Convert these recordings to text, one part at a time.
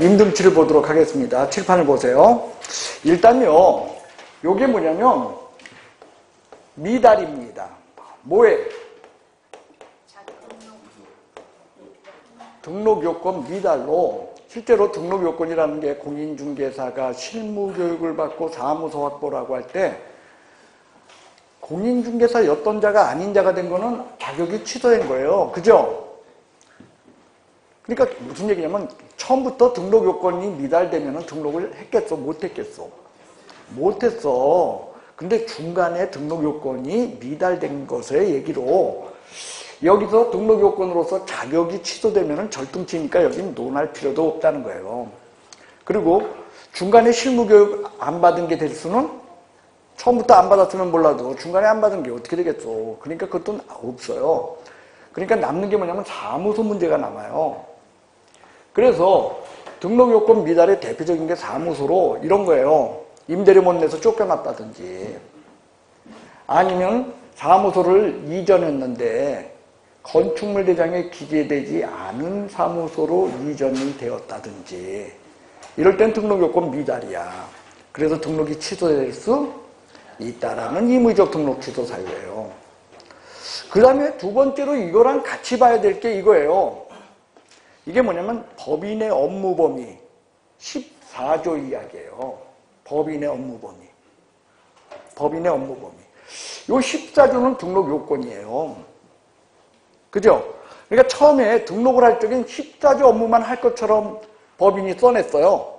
임등치를 보도록 하겠습니다. 칠판을 보세요. 일단요, 요게 뭐냐면, 미달입니다. 뭐에? 등록 요건 미달로 실제로 등록 요건이라는 게 공인중개사가 실무 교육을 받고 사무소 확보라고 할 때 공인중개사였던 자가 아닌 자가 된 거는 자격이 취소된 거예요. 그죠? 그러니까 무슨 얘기냐면 처음부터 등록 요건이 미달되면 등록을 했겠어? 못했겠어? 못했어. 근데 중간에 등록 요건이 미달된 것의 얘기로 여기서 등록 요건으로서 자격이 취소되면 절등치니까 여기는 논할 필요도 없다는 거예요. 그리고 중간에 실무교육 안 받은 게 될 수는 처음부터 안 받았으면 몰라도 중간에 안 받은 게 어떻게 되겠어. 그러니까 그것도 없어요. 그러니까 남는 게 뭐냐면 사무소 문제가 남아요. 그래서 등록 요건 미달의 대표적인 게 사무소로 이런 거예요. 임대료 못 내서 쫓겨났다든지 아니면 사무소를 이전했는데 건축물 대장에 기재되지 않은 사무소로 이전이 되었다든지 이럴 땐 등록 요건 미달이야. 그래서 등록이 취소될 수 있다라는 임의적 등록 취소 사유예요. 그 다음에 두 번째로 이거랑 같이 봐야 될 게 이거예요. 이게 뭐냐면 법인의 업무 범위 14조 이야기예요. 법인의 업무 범위. 법인의 업무 범위. 요 14조는 등록 요건이에요. 그죠? 그러니까 처음에 등록을 할 적엔 14조 업무만 할 것처럼 법인이 써냈어요.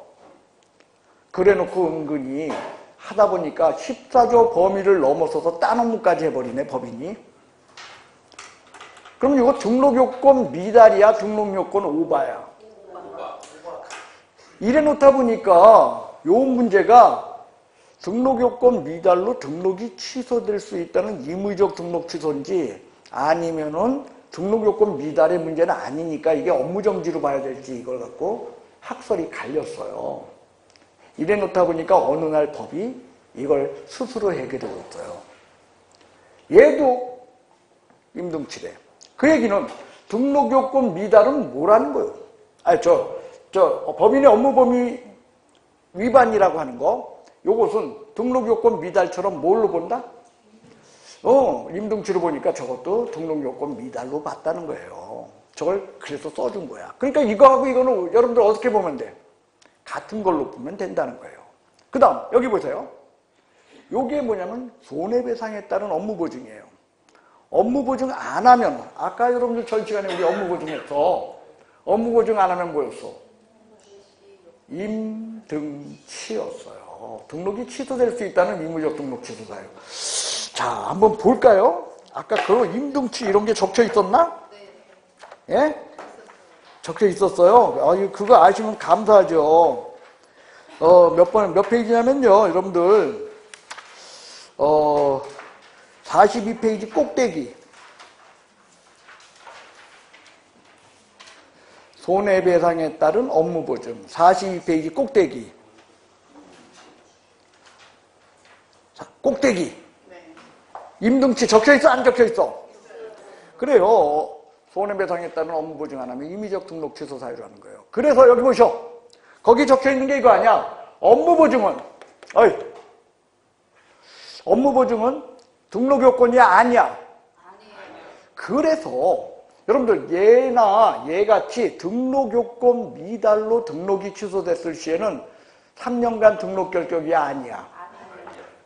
그래 놓고 은근히 하다 보니까 14조 범위를 넘어서서 딴 업무까지 해버리네, 법인이. 그럼 이거 등록 요건 미달이야, 등록 요건 오바야. 이래 놓다 보니까 요 문제가 등록 요건 미달로 등록이 취소될 수 있다는 임의적 등록 취소인지 아니면은 등록 요건 미달의 문제는 아니니까 이게 업무 정지로 봐야 될지 이걸 갖고 학설이 갈렸어요. 이래 놓다 보니까 어느 날 법이 이걸 스스로 해결하고 있어요. 얘도 임등치래. 그 얘기는 등록 요건 미달은 뭐라는 거예요? 아니, 저, 저, 법인의 업무 범위 위반이라고 하는 거, 요것은 등록 요건 미달처럼 뭘로 본다? 어, 임등치로 보니까 저것도 등록 요건 미달로 봤다는 거예요. 저걸 그래서 써준 거야. 그러니까 이거하고 이거는 여러분들 어떻게 보면 돼? 같은 걸로 보면 된다는 거예요. 그 다음, 여기 보세요. 요게 뭐냐면 손해배상에 따른 업무 보증이에요. 업무 보증 안 하면, 아까 여러분들 전 시간에 우리 업무 보증했어. 업무 보증 안 하면 뭐였어? 임등치였어요. 등록이 취소될 수 있다는 의무적 등록 취소사유. 자, 한번 볼까요? 아까 그 임등치 이런 게 적혀 있었나? 예? 적혀 있었어요. 아, 그거 아시면 감사하죠. 어, 몇 번, 몇 페이지냐면요, 여러분들. 어, 42페이지 꼭대기. 손해배상에 따른 업무 보증. 42페이지 꼭대기. 자, 꼭대기. 임등치 적혀 있어? 안 적혀 있어? 그래요. 손해배상에 따른 업무 보증 안 하면 임의적 등록 취소 사유라는 거예요. 그래서 여기 보셔. 거기 적혀 있는 게 이거 아니야. 업무 보증은, 어이. 업무 보증은 등록 요건이 아니야. 그래서 여러분들 얘나 얘같이 등록 요건 미달로 등록이 취소됐을 시에는 3년간 등록 결격이 아니야.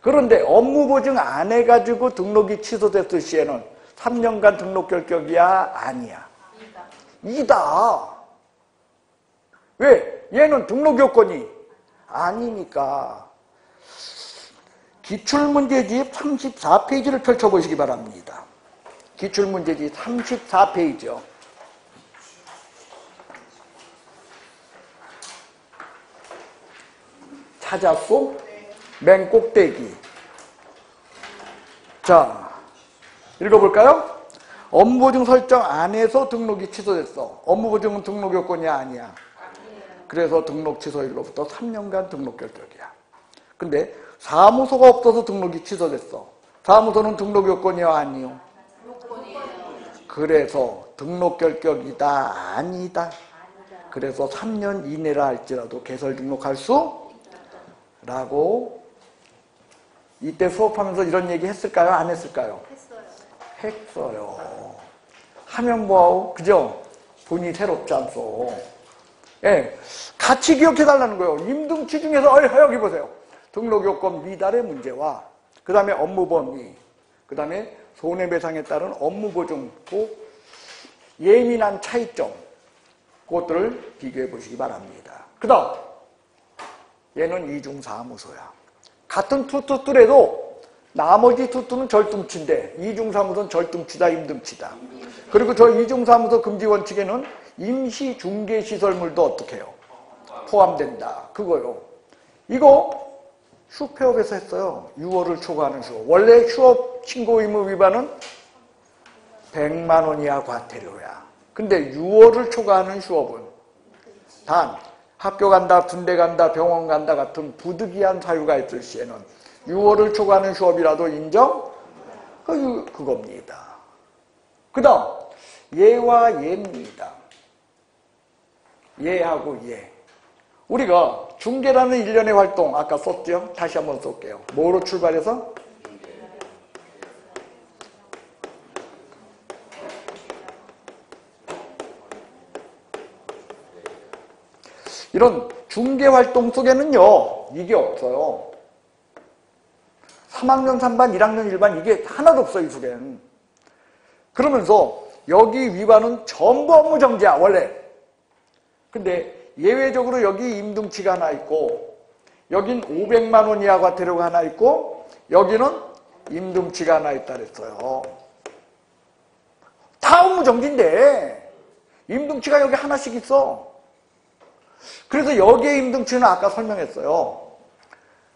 그런데 업무 보증 안 해가지고 등록이 취소됐을 시에는 3년간 등록 결격이야? 아니야. 이다. 왜? 얘는 등록 요건이 아니니까. 기출문제집 34페이지를 펼쳐보시기 바랍니다. 기출문제집 34페이지요. 찾았고 맨 꼭대기. 자, 읽어볼까요? 업무보증 설정 안에서 등록이 취소됐어. 업무보증은 등록 요건이 아니야. 그래서 등록 취소일로부터 3년간 등록 결격이야. 근데 사무소가 없어서 등록이 취소됐어. 사무소는 등록 요건이요, 아니요? 그래서 등록 결격이다, 아니다. 그래서 3년 이내라 할지라도 개설 등록할 수 라고 이때 수업하면서 이런 얘기 했을까요? 안 했을까요? 했어요. 했어요. 하면 뭐하고 그죠? 돈이 새롭지 않소. 예, 같이 기억해달라는 거예요. 임등치 중에서 어, 여기 보세요. 등록 요건 미달의 문제와 그 다음에 업무 범위, 그 다음에 손해배상에 따른 업무 보증, 고 예민한 차이점, 그것들을 비교해 보시기 바랍니다. 그 다음, 얘는 이중사무소야. 같은 투투뚜래도 나머지 투투는 절tum치인데 이중사무소는 절tum치다, 임등치다. 그리고 저 이중사무소 금지 원칙에는 임시 중개 시설물도 어떻게 해요? 포함된다. 그거요. 이거 휴폐업에서 했어요. 6월을 초과하는 휴업. 원래 휴업 신고 의무 위반은 100만 원 이하 과태료야. 근데 6월을 초과하는 휴업은 단 학교 간다, 군대 간다, 병원 간다 같은 부득이한 사유가 있을 시에는 6월을 초과하는 휴업이라도 인정? 그, 그겁니다. 그 다음, 예와 예입니다. 예하고 예. 우리가 중계라는 일련의 활동 아까 썼죠? 다시 한번 쏠게요. 뭐로 출발해서? 이런 중계 활동 속에는요. 이게 없어요. 3학년 3반, 1학년 1반 이게 하나도 없어요. 이 속엔. 그러면서 여기 위반은 전부 업무 정지야 원래. 근데 예외적으로 여기 임등치가 하나 있고 여긴 500만 원 이하 과태료가 하나 있고 여기는 임등치가 하나 있다 그랬어요. 다 업무 정지인데 임등치가 여기 하나씩 있어. 그래서 여기에 임등치는 아까 설명했어요.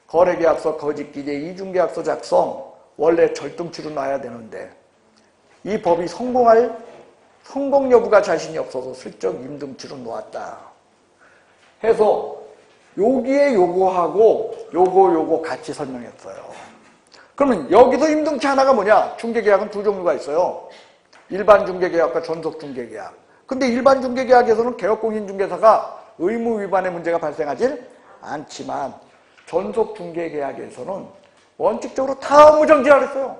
거래계약서, 거짓기재, 이중계약서 작성 원래 절등치로 놔야 되는데 이 법이 성공할 성공 여부가 자신이 없어서 슬쩍 임등치로 놓았다. 해서 여기에 요거하고 요거 요거 같이 설명했어요. 그러면 여기서 임등치 하나가 뭐냐? 중개계약은 두 종류가 있어요. 일반 중개계약과 전속 중개계약. 근데 일반 중개계약에서는 개업공인중개사가 의무 위반의 문제가 발생하질 않지만 전속 중개계약에서는 원칙적으로 다 업무 정지라 그랬어요.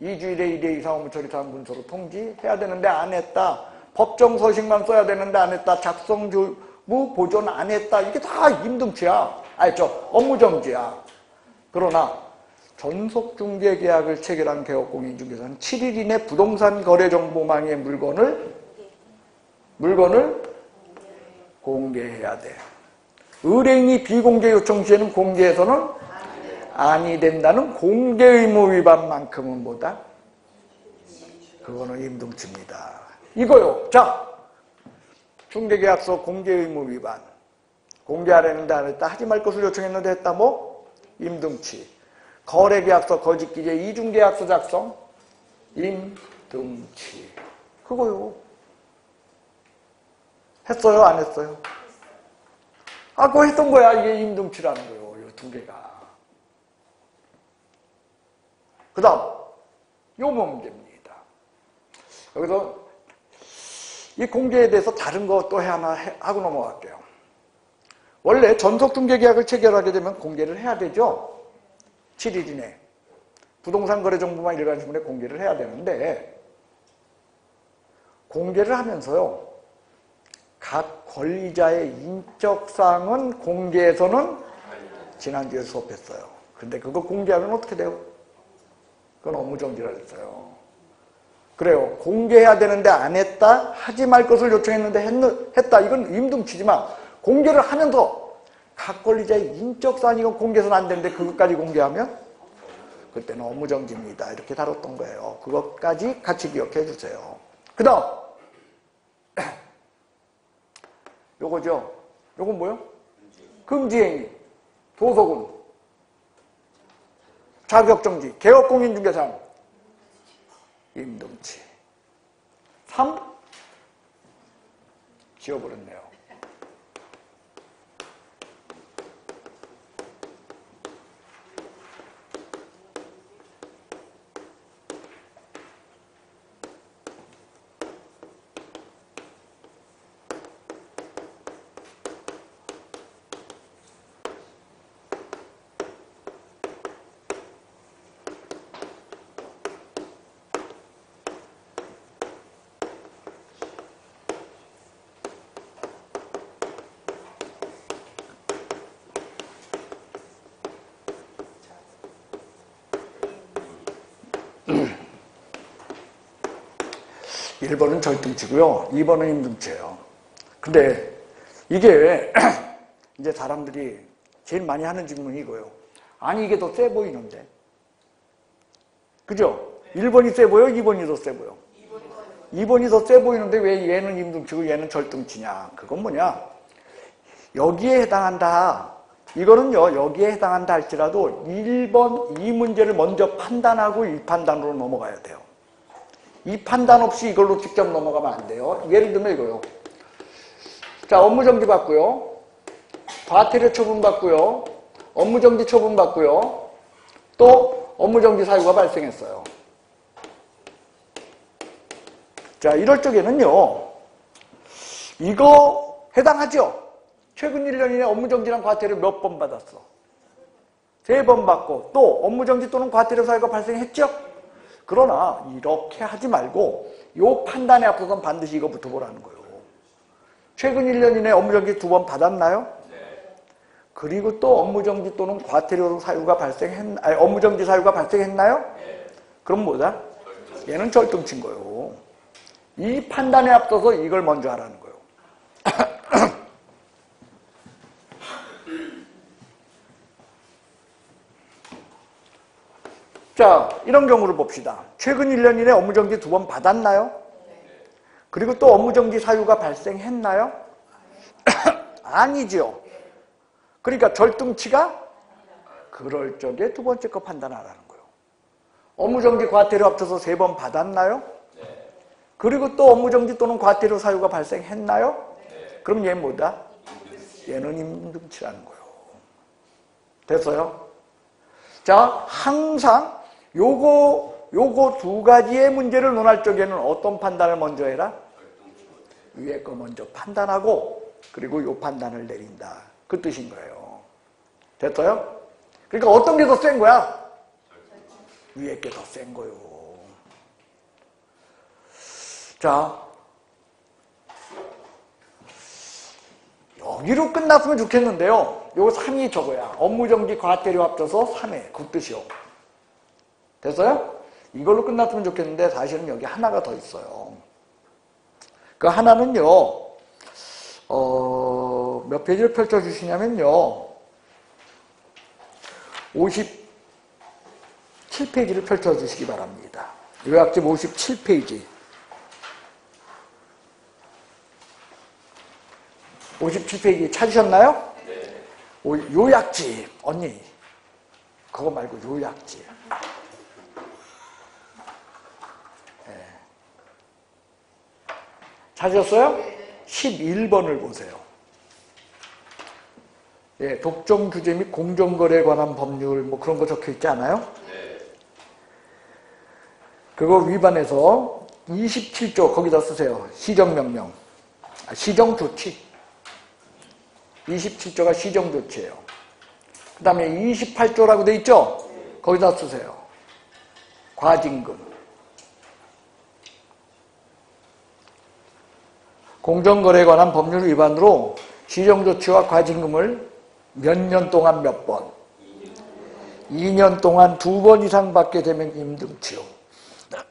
2주일에 1회 이상 업무 처리 사항 문서로 통지해야 되는데 안 했다. 법정 서식만 써야 되는데 안 했다. 작성 무 보존 안 했다. 이게 다 임등치야. 아니, 저 업무 정지야. 그러나 전속 중개 계약을 체결한 개업공인중개사는 7일 이내 부동산 거래 정보망의 물건을 물건을 공개해야 돼. 의뢰인이 비공개 요청 시에는 공개해서는 아니 된다는 공개 의무 위반만큼은 뭐다? 그거는 임등치입니다. 이거요. 자, 중개계약서 공개 의무 위반. 공개하려는데 안 했다. 하지 말 것을 요청했는데 했다. 뭐? 임등치. 거래계약서 거짓기재 이중계약서 작성. 임등치. 그거요. 했어요? 안 했어요? 아, 그거 했던 거야. 이게 임등치라는 거예요. 이 두 개가. 그 다음, 요 문제입니다. 여기서 이 공개에 대해서 다른 거 또 하나 하고 넘어갈게요. 원래 전속 중개 계약을 체결하게 되면 공개를 해야 되죠. 7일 이내. 부동산 거래 정보만 일간 신문에 공개를 해야 되는데 공개를 하면서요. 각 권리자의 인적 사항은 공개해서는 지난주에 수업했어요. 근데 그거 공개하면 어떻게 돼요? 그건 업무 정지라 그랬어요. 그래요. 공개해야 되는데 안 했다? 하지 말 것을 요청했는데 했, 했다. 이건 임등치지만 공개를 하면서 각 권리자의 인적사항 이건 공개해서는 안 되는데 그것까지 공개하면 그때는 업무정지입니다. 이렇게 다뤘던 거예요. 그것까지 같이 기억해 주세요. 그 다음 요거죠. 요건 뭐요? 금지행위, 도서군, 자격정지, 개업공인중개상, 임등치. 3. 지워버렸네요. 1번은 절등치고요. 2번은 임등치예요. 근데 이게 이제 사람들이 제일 많이 하는 질문이 이거예요. 아니 이게 더 세 보이는데. 그죠? 1번이 세 보여? 2번이 더 세 보여? 2번이 더 세 보이는데 왜 얘는 임등치고 얘는 절등치냐? 그건 뭐냐? 여기에 해당한다. 이거는요, 여기에 해당한다 할지라도 1번, 이 문제를 먼저 판단하고 이 판단으로 넘어가야 돼요. 이 판단 없이 이걸로 직접 넘어가면 안 돼요. 예를 들면 이거요. 자, 업무 정지 받고요. 과태료 처분 받고요. 업무 정지 처분 받고요. 또 업무 정지 사유가 발생했어요. 자, 이럴 적에는요. 이거 해당하죠? 최근 1년 이내 업무 정지랑 과태료 몇 번 받았어? 세 번 받고 또 업무 정지 또는 과태료 사유가 발생했죠? 그러나 이렇게 하지 말고 요 판단에 앞서선 반드시 이거 붙어보라는 거예요. 최근 1년 이내 업무정지 두 번 받았나요? 그리고 또 업무정지 또는 과태료 사유가 발생했, 아니, 업무정지 사유가 발생했나요? 그럼 뭐다? 얘는 절등친 거예요. 이 판단에 앞서서 이걸 먼저 하라는 거예요. 자, 이런 경우를 봅시다. 최근 1년 이내 업무정지 두 번 받았나요? 그리고 또 업무정지 사유가 발생했나요? 아니죠. 그러니까 절등치가 그럴 적에 두 번째 거 판단하라는 거예요. 업무정지 과태료 합쳐서 세 번 받았나요? 그리고 또 업무정지 또는 과태료 사유가 발생했나요? 그럼 얘는 뭐다? 얘는 임등치라는 거예요. 됐어요? 자, 항상 요거, 요거 두 가지의 문제를 논할 적에는 어떤 판단을 먼저 해라? 위에 거 먼저 판단하고, 그리고 요 판단을 내린다. 그 뜻인 거예요. 됐어요? 그러니까 어떤 게 더 센 거야? 위에 게 더 센 거요. 자, 여기로 끝났으면 좋겠는데요. 요거 3이 저거야. 업무정지 과태료 합쳐서 3회. 그 뜻이요. 됐어요? 이걸로 끝났으면 좋겠는데 사실은 여기 하나가 더 있어요. 그 하나는요. 어, 몇 페이지를 펼쳐주시냐면요. 57페이지를 펼쳐주시기 바랍니다. 요약집 57페이지. 57페이지 찾으셨나요? 네. 요약집, 언니. 그거 말고 요약집. 찾으셨어요? 11번을 보세요. 예, 독점 규제 및 공정거래에 관한 법률 뭐 그런 거 적혀 있지 않아요? 네. 그거 위반해서 27조 거기다 쓰세요. 시정명령. 아, 시정조치. 27조가 시정조치예요. 그 다음에 28조라고 돼 있죠? 거기다 쓰세요. 과징금. 공정거래에 관한 법률 위반으로 시정조치와 과징금을 몇 년 동안 몇 번? 2년 동안 두 번 이상 받게 되면 임등치요.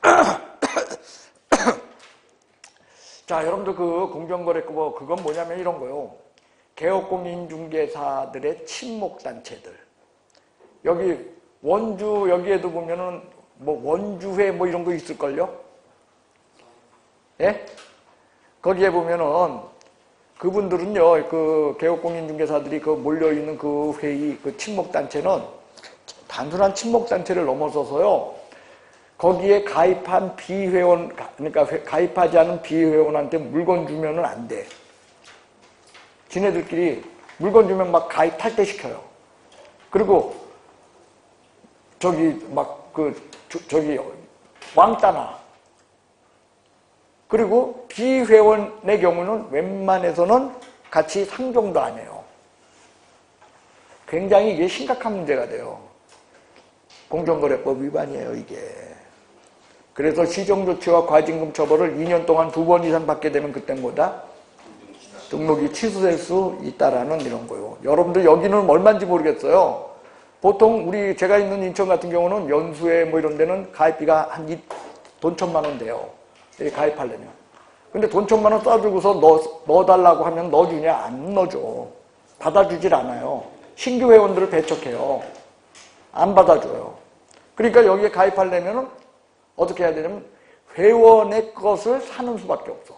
자, 여러분들 그 공정거래법 뭐 그건 뭐냐면 이런 거요. 개업공인중개사들의 친목단체들. 여기 원주 여기에도 보면은 뭐 원주회 뭐 이런 거 있을걸요? 예? 거기에 보면은 그분들은요, 그 개업공인중개사들이 그 몰려있는 그 회의, 그 친목단체는 단순한 친목단체를 넘어서서요, 거기에 가입한 비회원, 그러니까 가입하지 않은 비회원한테 물건 주면은 안 돼. 지네들끼리 물건 주면 막 가입 탈퇴시켜요. 그리고 저기 막 그 저기 왕따나 그리고 비회원의 경우는 웬만해서는 같이 상종도 안 해요. 굉장히 이게 심각한 문제가 돼요. 공정거래법 위반이에요, 이게. 그래서 시정조치와 과징금 처벌을 2년 동안 두 번 이상 받게 되면 그땐 뭐다? 등록이 취소될 수 있다라는 이런 거요. 여러분들 여기는 얼마인지 모르겠어요. 보통 우리 제가 있는 인천 같은 경우는 연수에 뭐 이런 데는 가입비가 한 돈 천만 원 돼요. 가입하려면. 근데 돈 천만 원 넣, 넣어달라고 하면 넣어주냐? 안 넣어줘. 받아주질 않아요. 신규 회원들을 배척해요. 안 받아줘요. 그러니까 여기에 가입하려면 어떻게 해야 되냐면 회원의 것을 사는 수밖에 없어.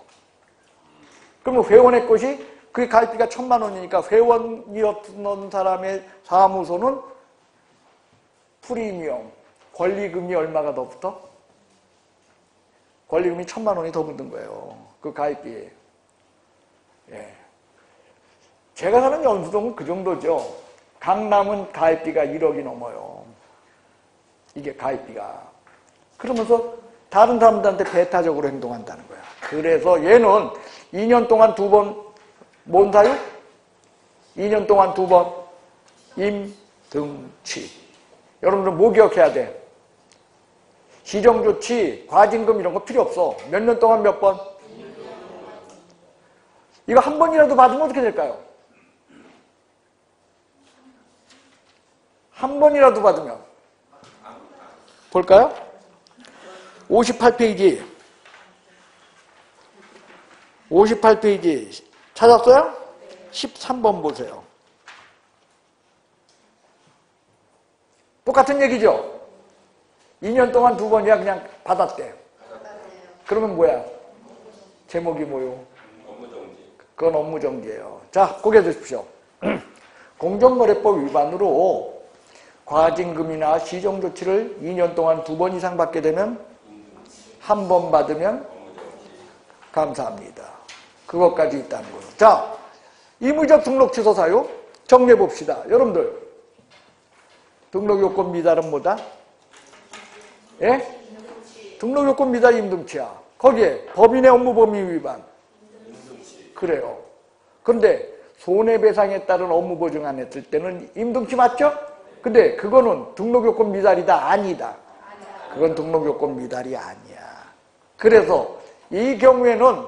그러면 회원의 것이 그 가입비가 천만 원이니까 회원이었던 사람의 사무소는 프리미엄, 권리금이 얼마가 더 붙어? 권리금이 천만 원이 더 붙는 거예요. 그 가입비에. 예. 제가 사는 연수동은 그 정도죠. 강남은 가입비가 1억이 넘어요. 이게 가입비가. 그러면서 다른 사람들한테 배타적으로 행동한다는 거야. 그래서 얘는 2년 동안 두 번, 뭔 사유? 2년 동안 두 번, 임등치. 여러분들 뭐 기억해야 돼? 시정조치, 과징금 이런 거 필요 없어. 몇 년 동안 몇 번? 이거 한 번이라도 받으면 어떻게 될까요? 한 번이라도 받으면 볼까요? 58페이지 58페이지 찾았어요? 13번 보세요. 똑같은 얘기죠? 2년 동안 두 번이야 그냥 받았대. 그러면 뭐야? 제목이 뭐요? 그건 업무정지예요. 자, 고개 드십시오. 공정거래법 위반으로 과징금이나 시정조치를 2년 동안 두 번 이상 받게 되면 한 번 받으면 감사합니다. 그것까지 있다는 거예요. 자, 의무적 등록 취소 사유 정리해 봅시다. 여러분들 등록 요건 미달은 뭐다? 예? 등록 요건 미달 임등치야. 거기에 법인의 업무 범위 위반. 그래요. 그런데 손해배상에 따른 업무 보증 안 했을 때는 임등치 맞죠? 근데 그거는 등록 요건 미달이다 아니다. 그건 등록 요건 미달이 아니야. 그래서 이 경우에는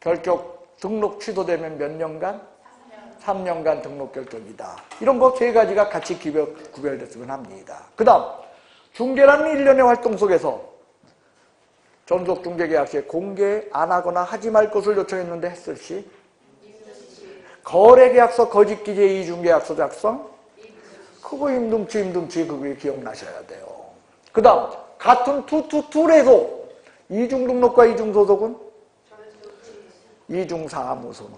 결격 등록 취소되면 몇 년간? 3년간 등록 결격이다. 이런 거 세 가지가 같이 구별, 구별됐으면 합니다. 그 다음 중개라는 일련의 활동 속에서 전속 중개계약시에 공개 안 하거나 하지 말 것을 요청했는데 했을 시 거래계약서 거짓기재 이중계약서 작성 그거 임등치 임등치 그게 기억나셔야 돼요. 그 다음 같은 투투툴에도 이중등록과 이중소속은 이중사무소는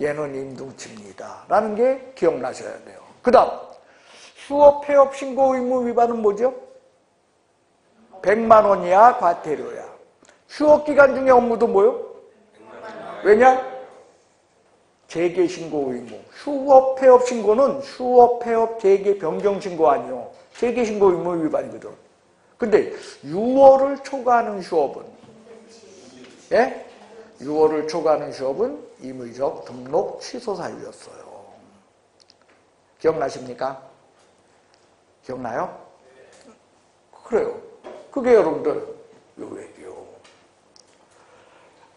얘는 임등치입니다. 라는 게 기억나셔야 돼요. 그 다음 수업 폐업 신고 의무 위반은 뭐죠? 100만 원이야 과태료야. 휴업 기간 중에 업무도 뭐요? 왜냐? 재개 신고 의무. 휴업 폐업 신고는 휴업 폐업 재개 변경 신고 아니요. 재개 신고 의무 위반이거든. 근데 6월을 초과하는 휴업은 예? 6월을 초과하는 휴업은 임의적 등록 취소 사유였어요. 기억나십니까? 기억나요? 그래요. 그게 여러분들 요 얘기요.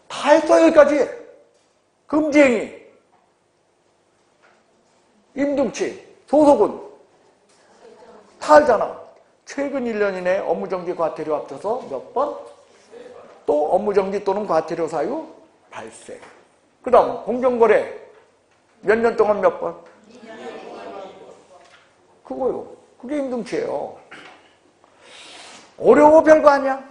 다 했어 여기까지. 금지행위, 임등치, 소속은 다 알잖아. 최근 1년 이내 업무정지 과태료 합쳐서 몇 번? 또 업무정지 또는 과태료 사유 발생. 그 다음 공정거래 몇 년 동안 몇 번? 그거요. 그게 임등치예요. 어려워 별거 아니야.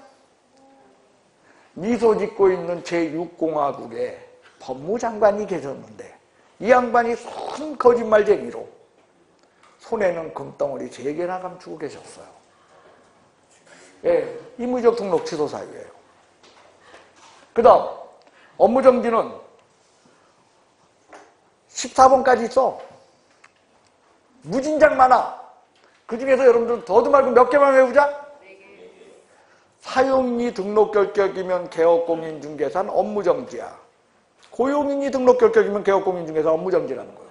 미소 짓고 있는 제6공화국에 법무장관이 계셨는데 이 양반이 손 거짓말쟁이로 손에는 금덩어리 3개나 감추고 계셨어요. 예, 임의적 등록 취소 사유예요. 그 다음 업무 정지는 14번까지 있어. 무진장 많아. 그 중에서 여러분들 더도 말고 몇 개만 외우자? 사용리 등록 결격이면 개업공인중개사는 업무정지야. 고용인이 등록 결격이면 개업공인중개사 업무정지라는 거예요.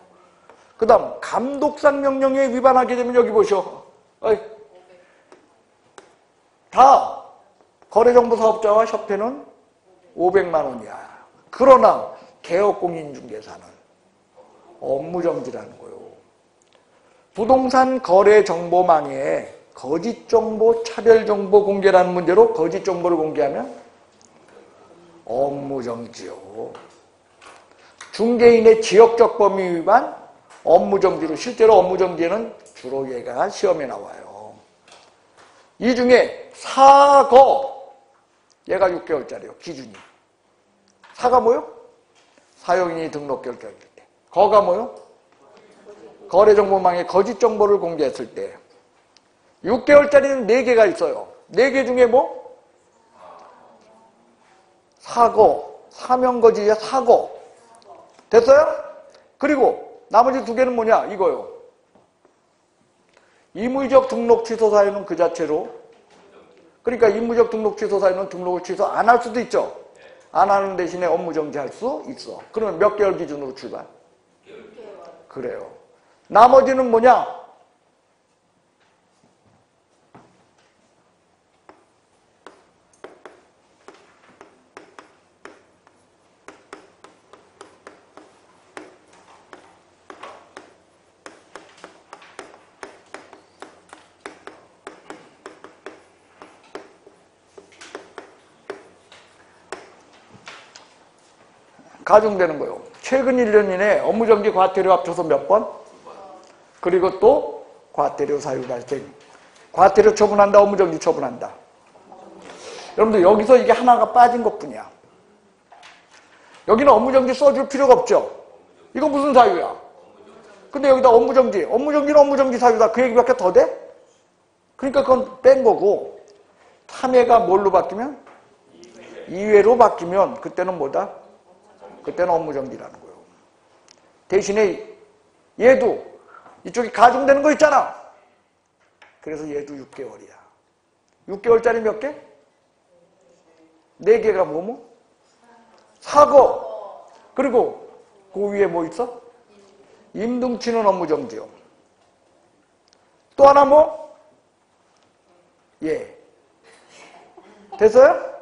그 다음 감독상 명령에 위반하게 되면 여기 보시오. 다 거래정보사업자와 협회는 500만 원이야. 그러나 개업공인중개사는 업무정지라는 거예요. 부동산 거래 정보망에 거짓 정보, 차별 정보 공개라는 문제로 거짓 정보를 공개하면 업무 정지요. 중개인의 지역적 범위 위반 업무 정지로 실제로 업무 정지는 주로 얘가 시험에 나와요. 이 중에 사거 얘가 6개월짜리요. 기준이. 사가 뭐요? 사용인이 등록 결정일 때. 거가 뭐요? 거래정보망에 거짓 정보를 공개했을 때. 6개월짜리는 4개가 있어요. 4개 중에 뭐? 사고, 사명거지의 사고. 됐어요? 그리고 나머지 두 개는 뭐냐? 이거요. 임의적 등록 취소 사유는 그 자체로 그러니까 임의적 등록 취소 사유는 등록을 취소 안 할 수도 있죠. 안 하는 대신에 업무 정지할 수 있어. 그러면 몇 개월 기준으로 출발? 그래요. 나머지는 뭐냐? 가중되는 거예요. 최근 1년 이내 업무정지 과태료 합쳐서 몇 번? 그리고 또 과태료 사유 발생. 과태료 처분한다, 업무정지 처분한다. 여러분들 여기서 이게 하나가 빠진 것뿐이야. 여기는 업무정지 써줄 필요가 없죠. 이거 무슨 사유야? 근데 여기다 업무정지, 업무정지는 업무정지 사유다. 그 얘기밖에 더 돼? 그러니까 그건 뺀 거고 탐해가 뭘로 바뀌면? 이외로 바뀌면 그때는 뭐다? 그때는 업무정지라는 거예요. 대신에 얘도 이쪽이 가중되는 거 있잖아. 그래서 얘도 6개월이야. 6개월짜리 몇 개? 4개가 뭐뭐? 사고. 그리고 그 위에 뭐 있어? 임등치는 업무 정지요. 또 하나 뭐? 예. 됐어요?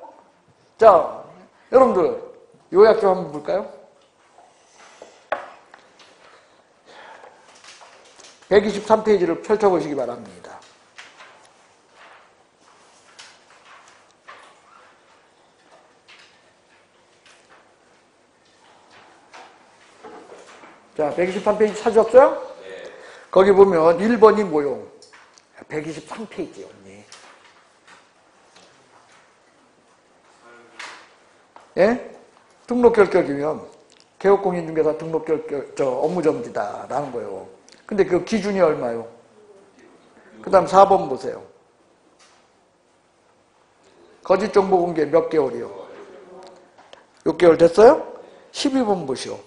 자, 여러분들 요약 좀 한번 볼까요? 123페이지를 펼쳐보시기 바랍니다. 자, 123페이지 찾으셨어요? 거기 보면 1번이 뭐요? 123페이지요. 예? 등록 결격이면 개업공인중개사 등록 결격 저 업무 정지다라는 거예요. 근데 그 기준이 얼마요? 그 다음 4번 보세요. 거짓 정보 공개 몇 개월이요? 6개월 됐어요? 12번 보시오.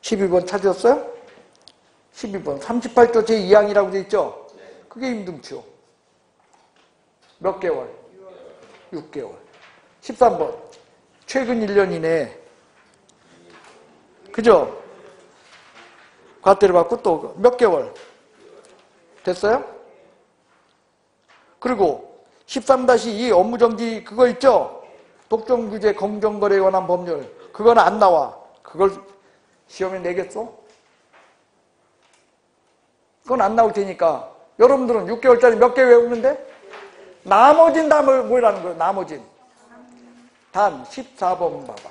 12번 찾으셨어요? 12번 38조 제2항이라고 돼 있죠? 그게 임등치요. 몇 개월? 6개월. 13번. 최근 1년 이내에 그죠? 과태료 받고 또 몇 개월? 됐어요? 그리고 13-2 업무정지 그거 있죠? 독점규제 공정거래에 관한 법률 그건 안 나와. 그걸 시험에 내겠어? 그건 안 나올 테니까 여러분들은 6개월짜리 몇 개 외우는데 나머진 다 뭐- 뭐라는 거예요? 나머진 단 14번 봐봐.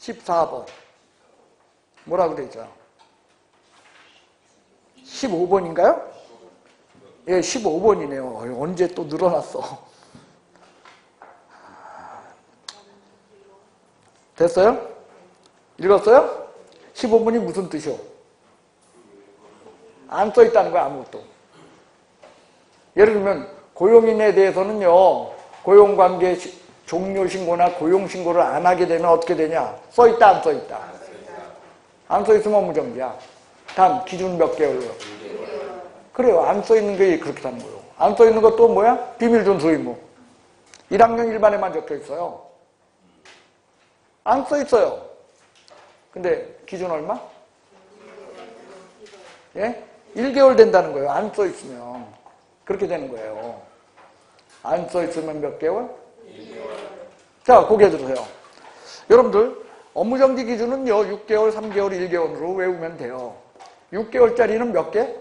14번. 뭐라고 돼 있죠? 15번인가요? 예, 15번이네요. 언제 또 늘어났어. 됐어요? 읽었어요? 15번이 무슨 뜻이요? 안 써 있다는 거야, 아무것도. 예를 들면, 고용인에 대해서는요, 고용관계 종료 신고나 고용 신고를 안 하게 되면 어떻게 되냐? 써 있다 안 써 있다. 안 써 있으면 업무정지야. 단 기준 몇 개월요? 그래요. 안 써 있는 게 그렇게 하는 거예요. 안 써 있는 것도 뭐야? 비밀 준수 의무. 1학년 일반에만 적혀 있어요. 안 써 있어요. 근데 기준 얼마? 예? 1개월 된다는 거예요. 안 써 있으면. 그렇게 되는 거예요. 안 써 있으면 몇 개월? 자, 고개 들으세요. 여러분들, 업무정지 기준은요, 6개월, 3개월, 1개월으로 외우면 돼요. 6개월짜리는 몇 개?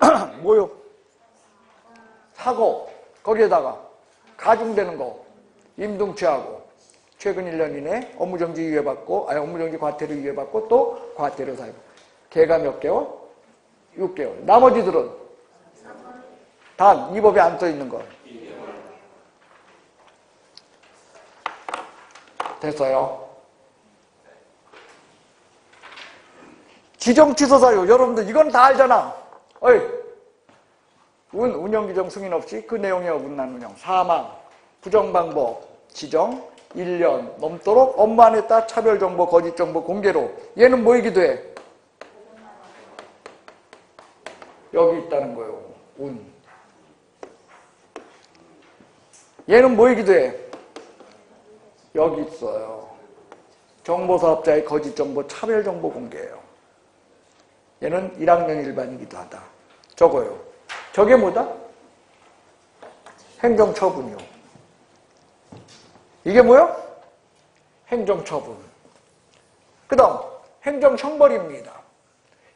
뭐요? 사고, 거기에다가 가중되는 거. 임동치하고. 최근 1년 이내 업무정지 유예받고 아니 업무정지 과태료 유예받고 또 과태료 사유 걔가 몇 개월? 6개월. 나머지들은 단 이 법에 안 써 있는 거. 됐어요 지정취소 사유 여러분들 이건 다 알잖아. 어이. 운 운영 규정 승인 없이 그 내용에 어긋난 운영. 사망 부정 방법 지정 1년 넘도록 업무 안 했다 차별 정보 거짓 정보 공개로. 얘는 뭐이기도 해. 여기 있다는 거예요. 운. 얘는 뭐이기도 해. 여기 있어요. 정보사업자의 거짓 정보 차별 정보 공개예요 얘는 1학년 일반이기도 하다 저거요 저게 뭐다? 행정처분이요 이게 뭐요? 행정처분. 그 다음 행정형벌입니다.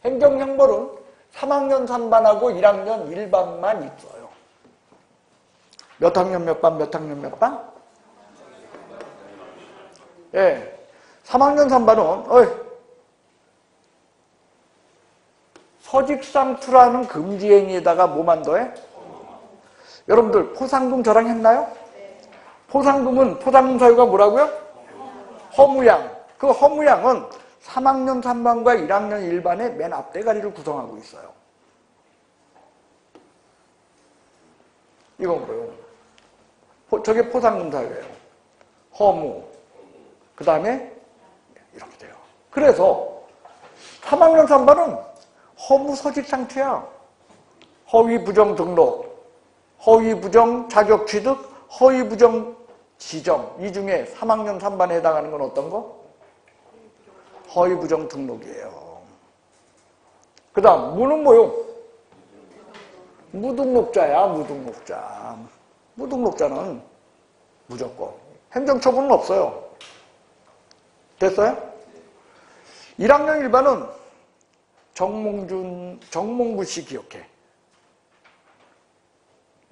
행정형벌은 3학년 3반하고 1학년 1반만 있어요. 몇 학년 몇 반, 몇 학년 몇 반? 예. 3학년 3반은, 어이, 서직상투라는 금지행위에다가 뭐만 더해? 여러분들 포상금 저랑 했나요? 포상금은 포상금 사유가 뭐라고요? 허무양. 그 허무양은 3학년 3반과 1학년 1반의 맨 앞대가리를 구성하고 있어요. 이건 뭐예요? 포, 저게 포상금 사유예요. 허무. 그 다음에 이렇게 돼요. 그래서 3학년 3반은 허무 서직 상태야. 허위 부정 등록, 허위 부정 자격 취득, 허위 부정 지정 이 중에 3학년 3반에 해당하는 건 어떤 거? 허위 부정 등록이에요. 그 다음 무는 뭐요? 무등록자야 무등록자. 무등록자는 무조건 행정처분은 없어요. 됐어요? 1학년 1반은 정몽준, 정몽구 씨 기억해.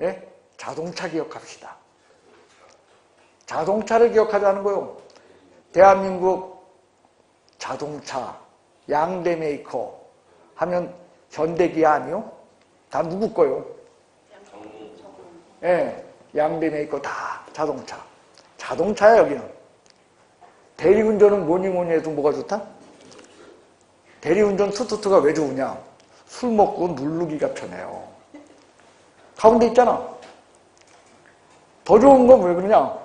예? 자동차 기억합시다. 자동차를 기억하자는 거요. 대한민국 자동차 양대 메이커 하면 현대기아 아니요? 다 누구 거요? 예, 양대 메이커 다 자동차. 자동차야 여기는. 대리운전은 뭐니 뭐니 해도 뭐가 좋다? 대리운전 투투투가 왜 좋으냐? 술 먹고 누르기가 편해요. 가운데 있잖아. 더 좋은 건 왜 그러냐?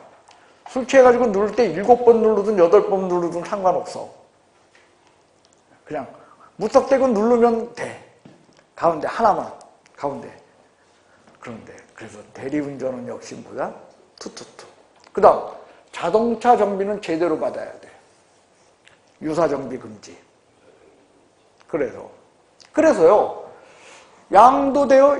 술 취해가지고 누를 때 일곱 번 누르든 여덟 번 누르든 상관없어. 그냥 무턱대고 누르면 돼. 가운데 하나만. 가운데. 그런데 그래서 대리운전은 역시 뭐야? 투투투. 그 다음 자동차 정비는 제대로 받아야 돼. 유사정비 금지. 그래서 그래서요. 양도되어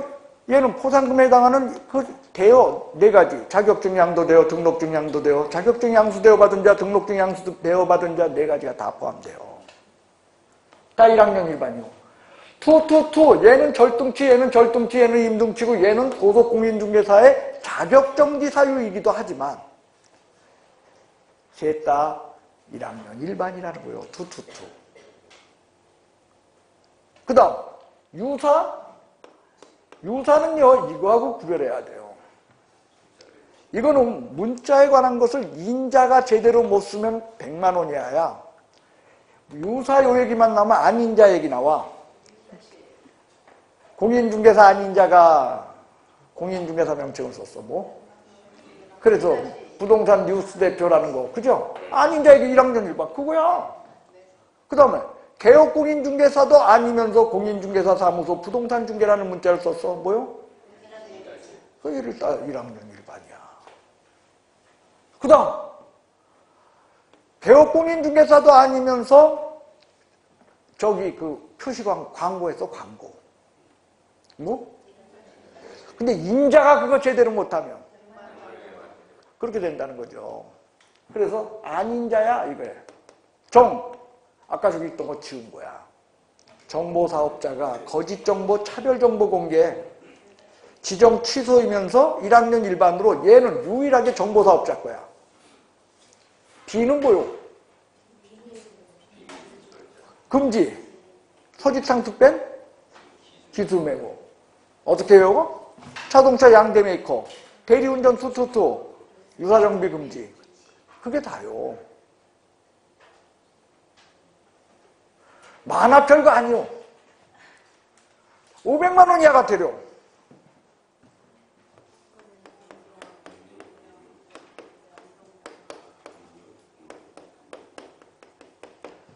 얘는 포상금에 해당하는 그 대여 네 가지 자격증 양도되어 등록증 양도되어 자격증 양수되어 받은 자 등록증 양수되어 받은 자 네 가지가 다 포함돼요. 다 1학년 일반이요. 투투투 얘는 절등치 얘는 절등치 얘는 임등치고 얘는 고속공인중개사의 자격정지 사유이기도 하지만 셋 다 1학년 일반이라는 거예요. 투투투. 그 다음 유사 유사는요 이거하고 구별해야 돼요. 이거는 문자에 관한 것을 인자가 제대로 못 쓰면 100만 원이야. 유사 요 얘기만 나오면 안인자 얘기 나와. 공인중개사 안인자가 공인중개사 명칭을 썼어. 뭐? 그래서 부동산 뉴스 대표라는 거. 그죠? 안인자 얘기 1학년 1반. 그거야. 그 다음에 개업공인중개사도 아니면서 공인중개사 사무소 부동산 중개라는 문자를 썼어. 뭐요? 그 일을 따 1학년 1반이야. 그 다음 개업공인중개사도 아니면서 저기 그 표시광 광고에서 광고. 뭐? 근데 임자가 그거 제대로 못하면 그렇게 된다는 거죠. 그래서 안인자야 이거예요. 정 아까 저기 있던 거 지운 거야. 정보사업자가 거짓 정보, 차별 정보 공개 지정 취소이면서 1학년 일반으로 얘는 유일하게 정보사업자 거야. B는 뭐요? 금지. 서직상 특벤 기술매고. 어떻게 해요? 자동차 양대 메이커, 대리운전 수투투, 유사정비 금지. 그게 다요. 만화 별거 아니요. 500만 원 이하가 되려.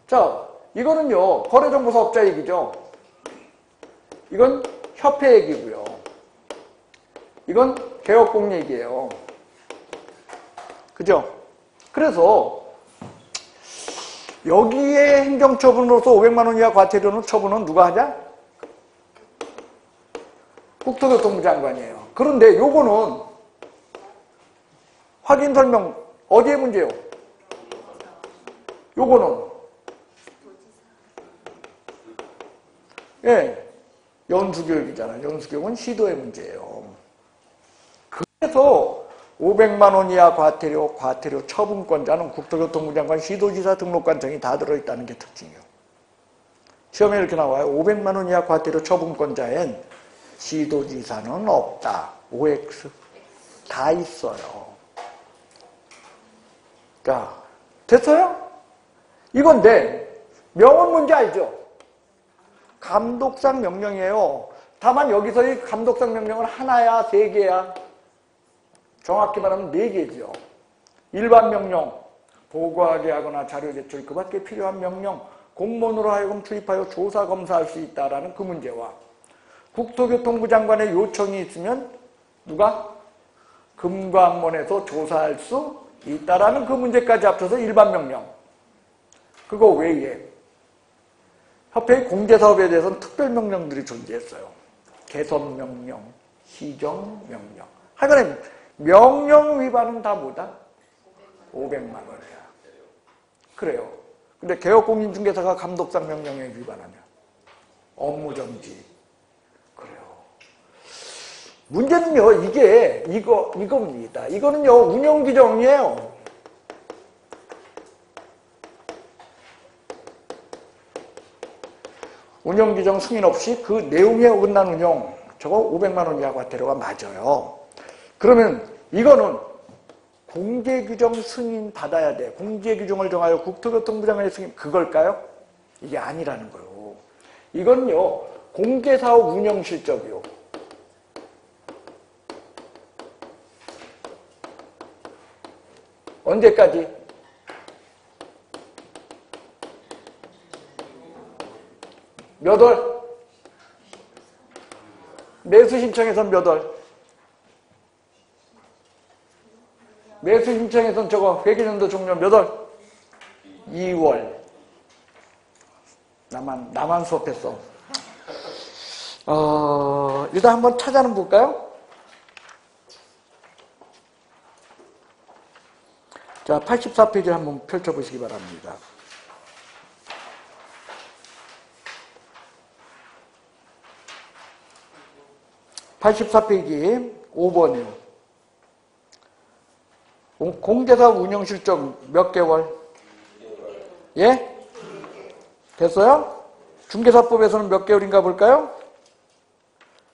자, 이거는요, 거래정보사업자 얘기죠. 이건 협회 얘기고요. 이건 개업공 얘기예요. 그죠? 그래서 여기에 행정처분으로서 500만 원 이하 과태료는 처분은 누가 하냐? 국토교통부 장관이에요. 그런데 요거는 확인 설명 어디에 문제요? 요거는 예, 연수교육이잖아. 연수교육은 시도의 문제예요. 그래서 500만 원 이하 과태료, 과태료 처분권자는 국토교통부 장관, 시도지사 등록관청이 다 들어있다는 게 특징이에요. 시험에 이렇게 나와요. 500만 원 이하 과태료 처분권자엔 시도지사는 없다. OX 다 있어요. 자, 됐어요? 이건데 명언 문제 알죠? 감독상 명령이에요. 다만 여기서의 감독상 명령은 하나야, 세 개야? 정확히 말하면 네 개죠. 일반 명령, 보고하게 하거나 자료 제출, 그 밖에 필요한 명령, 공무원으로 하여금 투입하여 조사 검사할 수 있다라는 그 문제와 국토교통부 장관의 요청이 있으면 누가 금감원에서 조사할 수 있다라는 그 문제까지 합쳐서 일반 명령. 그거 외에 협회의 공제사업에 대해서는 특별 명령들이 존재했어요. 개선 명령, 시정 명령. 하여간에 명령 위반은 다 뭐다? 500만 원이야. 그래요. 근데 개업공인중개사가 감독상 명령에 위반하면 업무정지. 그래요. 문제는요, 이게, 이거, 이겁니다. 이거는요, 운영규정이에요. 운영규정 승인 없이 그 내용에 어긋난 운영, 저거 500만 원 이하 과태료가 맞아요. 그러면 이거는 공제규정 승인 받아야 돼. 공제규정을 정하여 국토교통부 장관의 승인, 그걸까요? 이게 아니라는 거예요. 이건요, 공개사업 운영 실적이요. 언제까지? 몇 월? 매수 신청에선 몇 월? 매수 신청에선 저거 회계년도 종료 몇 월? 2월. 나만, 나만 수업했어. 어, 일단 한번 찾아는 볼까요? 자, 84페이지 한번 펼쳐보시기 바랍니다. (84페이지) 5번이요. 공개사업 운영 실적 몇 개월? 예? 됐어요? 중개사법에서는 몇 개월인가 볼까요?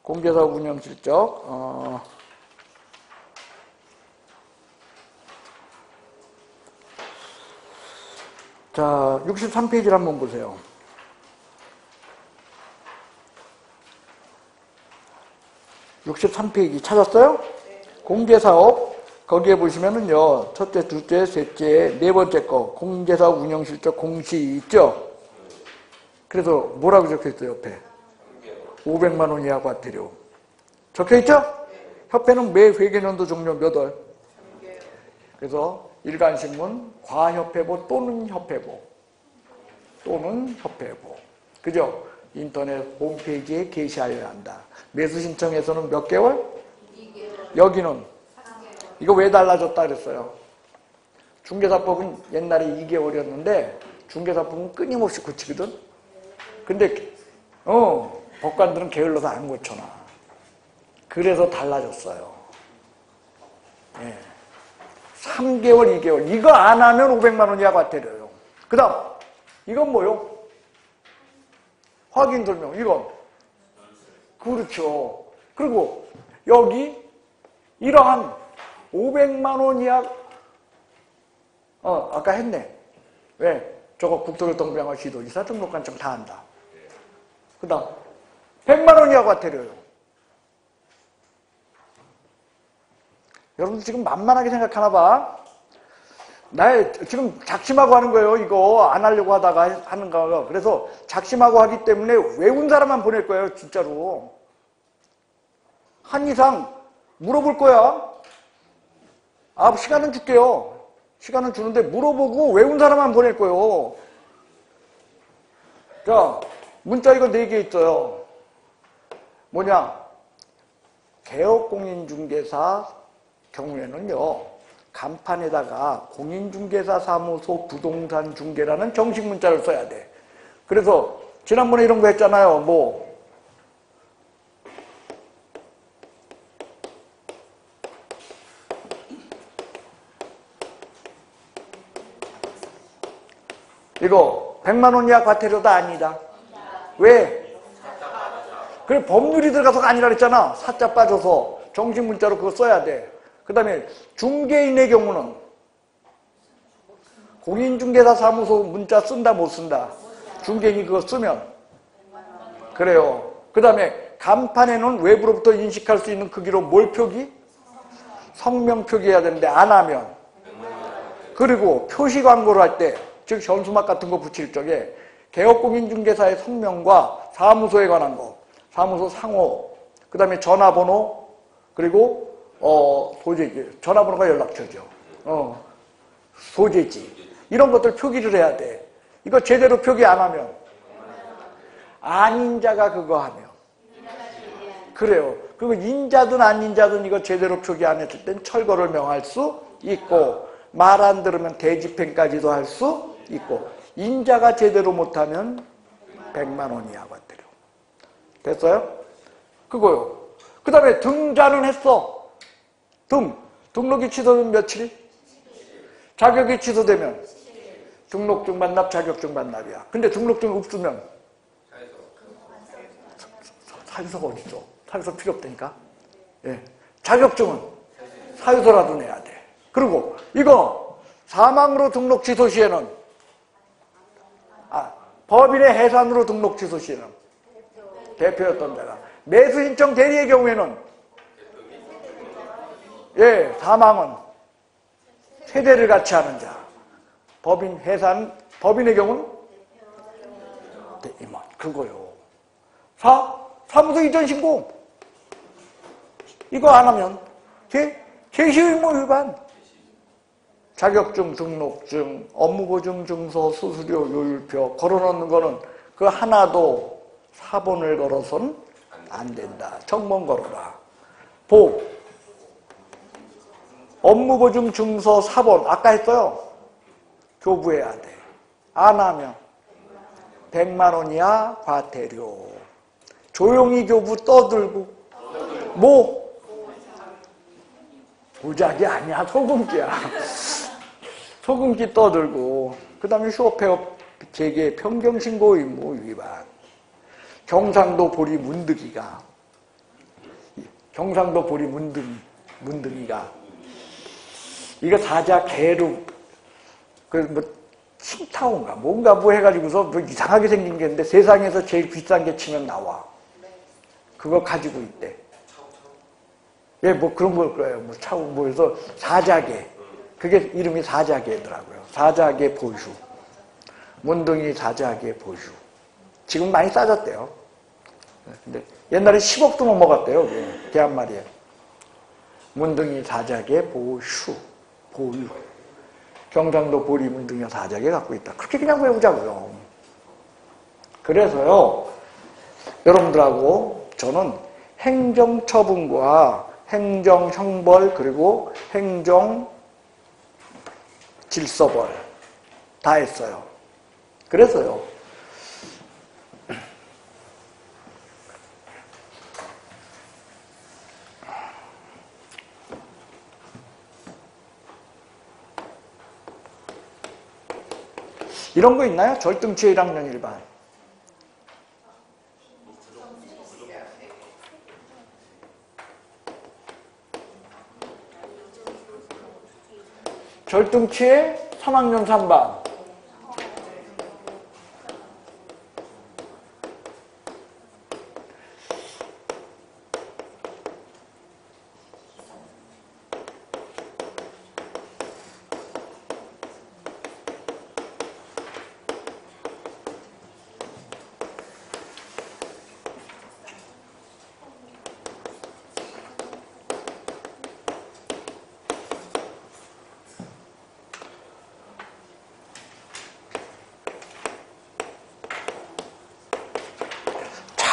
공개사업 운영 실적 어, 자 63페이지를 한번 보세요. (63페이지) 찾았어요? 공개사업 거기에 보시면은요 첫째, 둘째, 셋째, 네 번째 거 공개사업 운영 실적 공시 있죠? 그래서 뭐라고 적혀 있어요 옆에? 500만 원 이하 과태료. 적혀 있죠? 협회는 매 회계년도 종료 몇 월? 그래서 일간신문 과협회보 또는 협회보 또는 협회보 그죠? 인터넷 홈페이지에 게시하여야 한다. 매수 신청에서는 몇 개월? 여기는 이거 왜 달라졌다 그랬어요? 중개사법은 옛날에 2개월이었는데 중개사법은 끊임없이 고치거든? 근데 어 법관들은 게을러서 안 고쳐놔. 그래서 달라졌어요. 예. 3개월, 2개월. 이거 안 하면 500만 원 이하 과태료요. 그 다음, 이건 뭐요? 확인 설명, 이건. 그렇죠. 그리고 여기 이러한 500만 원 이하, 어, 아까 했네. 왜? 저거 국토교통부양화 시도지사 등록관청 다 한다. 그 다음, 100만 원 이하 과태료요. 여러분 지금 만만하게 생각하나 봐. 나 지금 작심하고 하는 거예요. 이거 안 하려고 하다가 하는 거예요. 그래서 작심하고 하기 때문에 외운 사람만 보낼 거예요. 진짜로. 한 이상 물어볼 거야. 아, 시간은 줄게요. 시간은 주는데 물어보고 외운 사람만 보낼 거예요. 자, 문자 이거 네 개 있어요. 뭐냐? 개업공인중개사 경우에는요. 간판에다가 공인중개사 사무소 부동산 중개라는 정식 문자를 써야 돼. 그래서 지난번에 이런 거 했잖아요. 뭐 이거 100만 원 이하 과태료도 아니다. 왜? 그래 법률이 들어가서가 아니라 그랬잖아. 사자 빠져서 정식 문자로 그거 써야 돼. 그 다음에 중개인의 경우는 공인중개사 사무소 문자 쓴다 못 쓴다. 중개인이 그거 쓰면 그래요. 그 다음에 간판에는 외부로부터 인식할 수 있는 크기로 뭘 표기? 성명 표기해야 되는데 안 하면 그리고 표시 광고를 할때 즉 현수막 같은 거 붙일 적에 개업공인중개사의 성명과 사무소에 관한 거 사무소 상호 그 다음에 전화번호 그리고 어 소재지. 전화번호가 연락처죠. 어 소재지. 이런 것들 표기를 해야 돼. 이거 제대로 표기 안 하면 아닌 자가 그거 하면 그래요. 그리고 인자든 아닌자든 이거 제대로 표기 안 했을 땐 철거를 명할 수 있고 말 안 들으면 대집행까지도 할 수 있고 인자가 제대로 못하면 100만 원 이하 과태료 됐어요? 그거요. 그 다음에 등자는 했어. 등. 등록이 취소되면 며칠? 자격이 취소되면? 등록증 반납 자격증 반납이야. 근데 등록증 없으면? 사유서가 어딨어? 사유서 필요 없다니까? 예. 자격증은? 사유서라도 내야 돼. 그리고 이거 사망으로 등록 취소 시에는 아, 법인의 해산으로 등록 취소 시에는? 대표였던 자가 매수 신청 대리의 경우에는? 예 사망은 세대를 같이 하는 자. 법인 해산 법인의 경우는? 네, 이만. 그거요. 사 사무소 이전 신고. 이거 안 하면 제 제시의무 위반 자격증, 등록증, 업무보증 증서, 수수료, 요율표 걸어놓는 거는 그 하나도 사본을 걸어서는 안 된다. 청문 걸어라. 보. 업무보증 증서 사본 아까 했어요. 교부해야 돼. 안 하면 100만 원이야 과태료. 조용히 교부 떠들고 뭐 부작이 아니야 소금기야. 소금기 떠들고 그 다음에 쇼페업 재개 평경신고 의무 위반. 경상도 보리 문득이가 경상도 보리 문등 문등이가. 이거 사자 개로 그뭐 칭타오인가? 뭔가 뭐 해가지고서 뭐 이상하게 생긴 게 있는데 세상에서 제일 비싼 게 치면 나와. 그거 가지고 있대. 예, 뭐 그런 걸 거예요. 뭐 차우 뭐 해서 사자개 그게 이름이 사자계더라고요. 사자계 보슈. 문둥이 사자계 보슈. 지금 많이 싸졌대요. 근데 옛날에 10억도 못 먹었대요. 개 한 마리에. 문둥이 사자계 보슈. 보유. 경상도 보리 문둥이 사자계 갖고 있다. 그렇게 그냥 외우자고요. 그래서요. 여러분들하고 저는 행정처분과 행정형벌 그리고 행정 질서벌 다 했어요. 그래서요. 이런 거 있나요? 절등치 1학년 일반. 절등치의 3학년 3반.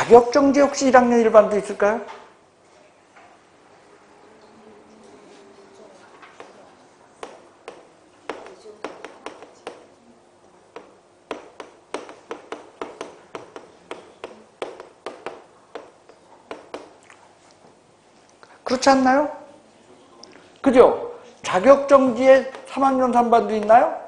자격정지 혹시 1학년 일반도 있을까요? 그렇지 않나요? 그죠? 자격정지에 3학년 3반도 있나요?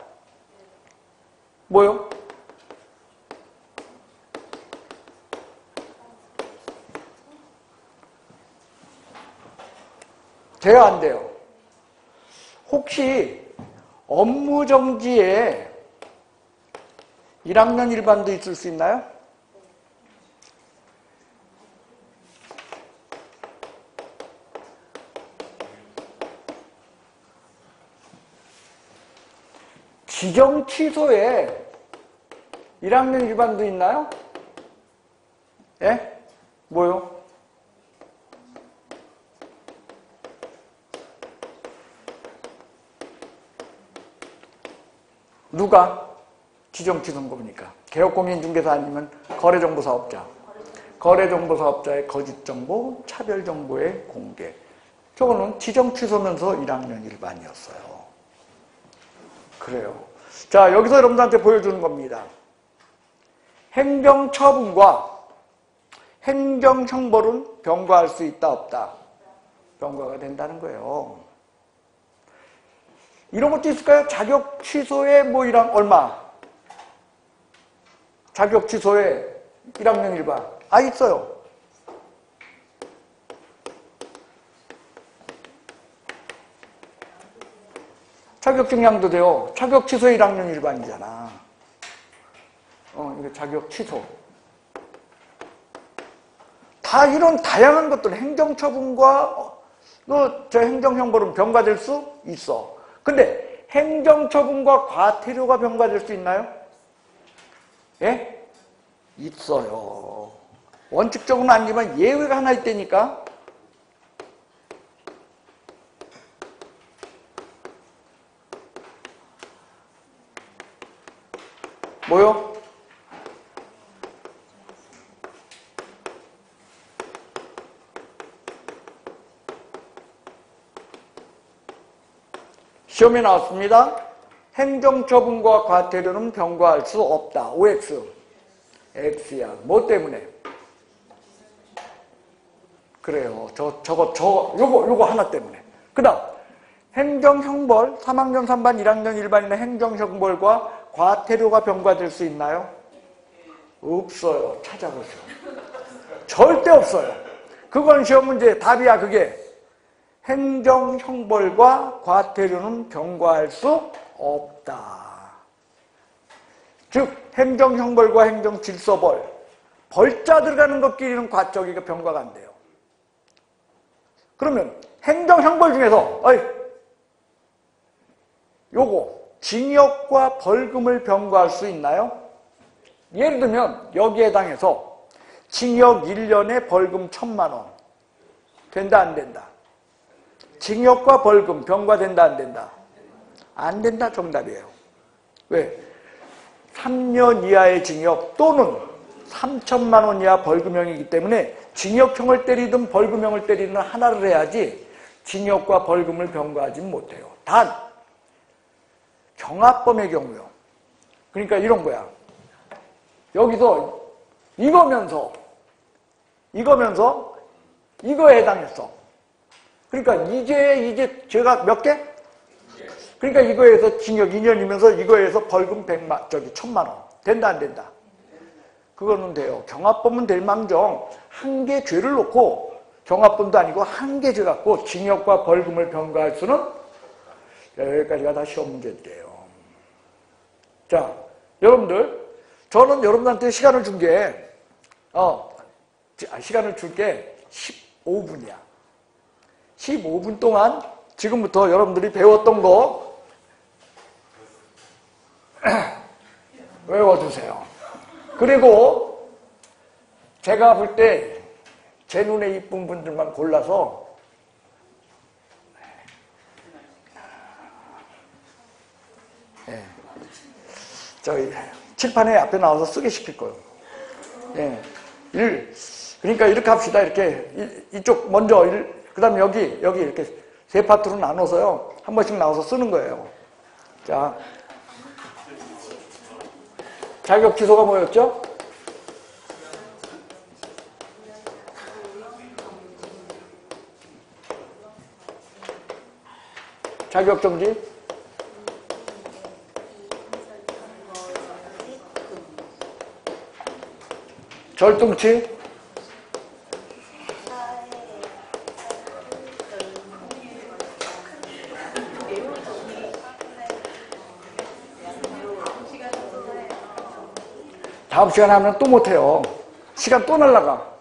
돼요, 안 돼요? 혹시 업무 정지에 1학년 일반도 있을 수 있나요? 지정 취소에 1학년 일반도 있나요? 예? 뭐요? 누가 지정취소인 겁니까? 개업공인중개사 아니면 거래정보사업자. 거래정보사업자의 거짓정보, 차별정보의 공개. 저거는 지정 취소면서 1학년 일반이었어요. 그래요. 자, 여기서 여러분들한테 보여주는 겁니다. 행정처분과 행정형벌은 병과할 수 있다, 없다? 병과가 된다는 거예요. 이런 것도 있을까요? 자격 취소에 뭐 이랑 얼마? 자격 취소에 1학년 일반. 아, 있어요. 자격 증량도 돼요. 자격 취소 1학년 일반이잖아. 어, 이거 자격 취소. 다 이런 다양한 것들, 행정처분과, 그, 저 행정형벌은 병과될 수 있어. 근데 행정처분과 과태료가 병과될 수 있나요? 예? 있어요. 원칙적으로는 아니지만 예외가 하나 있다니까. 뭐요? 시험에 나왔습니다. 행정처분과 과태료는 병과할 수 없다. OX. X야. 뭐 때문에? 그래요. 저, 저거, 저, 요거, 요거 하나 때문에. 그 다음, 행정형벌, 3학년 3반, 1학년 1반이나 행정형벌과 과태료가 병과될 수 있나요? 없어요. 찾아보세요. 절대 없어요. 그건 시험 문제 답이야, 그게. 행정 형벌과 과태료는 병과할 수 없다. 즉 행정 형벌과 행정 질서벌 벌자 들어가는 것끼리는 과적이가 병과가 안 돼요. 그러면 행정 형벌 중에서 어이 요거 징역과 벌금을 병과할 수 있나요? 예를 들면 여기에 해당해서 징역 1년에 벌금 1천만 원 된다 안 된다? 징역과 벌금 병과 된다 안 된다? 안 된다 정답이에요. 왜? 3년 이하의 징역 또는 3천만 원 이하 벌금형이기 때문에 징역형을 때리든 벌금형을 때리든 하나를 해야지 징역과 벌금을 병과하지 못해요. 단 경합범의 경우요. 그러니까 이런 거야. 여기서 이거면서 이거면서 이거에 해당했어. 그러니까 이제 이제 제가 몇 개? 그러니까 이거에서 징역 2년이면서 이거에서 벌금 100만, 저기 1000만 원. 된다, 안 된다? 그거는 돼요. 경합범은 될 망정 한 개 죄를 놓고 경합범도 아니고 한 개 죄 갖고 징역과 벌금을 병가할 수는 여기까지가 다 시험 문제인데요. 자, 여러분들, 저는 여러분한테 시간을 준 게, 어, 아, 시간을 줄 게 15분이야. 15분 동안 지금부터 여러분들이 배웠던 거 외워두세요. 그리고 제가 볼 때 제 눈에 이쁜 분들만 골라서 예. 저희 칠판에 앞에 나와서 쓰게 시킬 거예요. 예. 일, 그러니까 이렇게 합시다. 이렇게 이, 쪽 먼저 일, 그 다음에 여기 여기 이렇게 세 파트로 나눠서요. 한 번씩 나와서 쓰는 거예요. 자. 자격 취소가 뭐였죠? 자격 정지? 절등치? 다음 시간에 하면 또 못해요. 시간 또 날라가.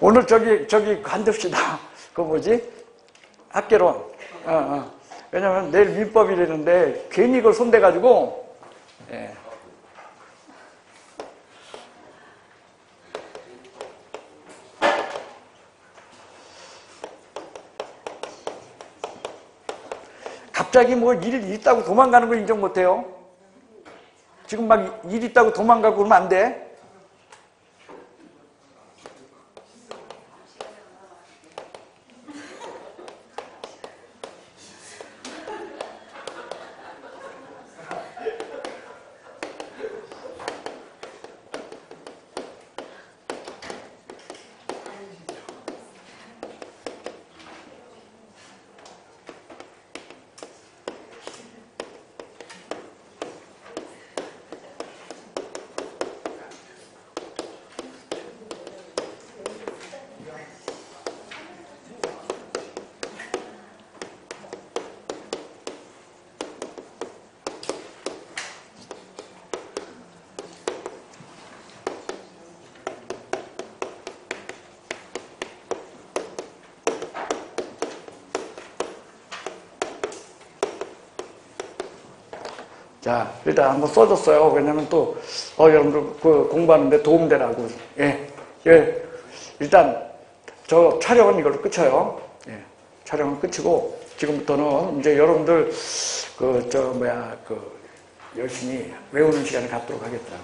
오늘 저기 저기 관둡시다. 그 뭐지? 학계론. 어, 어. 왜냐면 내일 민법이라는데 괜히 이걸 손대가지고 예. 갑자기 뭐 일 있다고 도망가는 걸 인정 못해요. 지금 막 일 있다고 도망가고 그러면 안 돼. 자, 일단 한번 써줬어요. 왜냐면 또, 어, 여러분들 그 공부하는데 도움되라고. 예. 예. 일단, 저 촬영은 이걸로 끝이에요. 예. 촬영은 끝이고, 지금부터는 이제 여러분들, 그, 저, 뭐야, 그, 열심히 외우는 시간을 갖도록 하겠다.